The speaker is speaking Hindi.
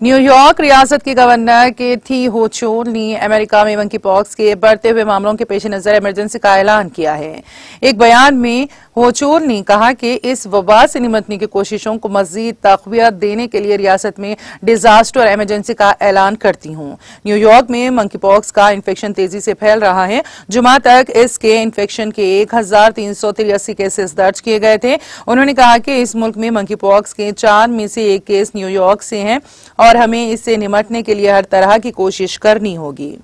न्यूयॉर्क रियासत के गवर्नर के थी होचोल ने अमेरिका में मंकी पॉक्स के बढ़ते हुए मामलों के पेश नज़र इमरजेंसी का ऐलान किया है। एक बयान में होचोल ने कहा कि इस वबा से निमटने की कोशिशों को मजीद तकवियत देने के लिए रियासत में डिजास्टर और इमरजेंसी का ऐलान करती हूँ। न्यूयॉर्क में मंकी पॉक्स का इन्फेक्शन तेज़ी से फैल रहा है। जुमा तक इसके इन्फेक्शन के एक हज़ार तीन सौ तिरासी केसेस दर्ज किए गए थे। उन्होंने कहा कि इस मुल्क में मंकी पॉक्स के चार में से एक केस न्यूयॉर्क से हैं और हमें इससे निमटने के लिए हर तरह की कोशिश करनी होगी।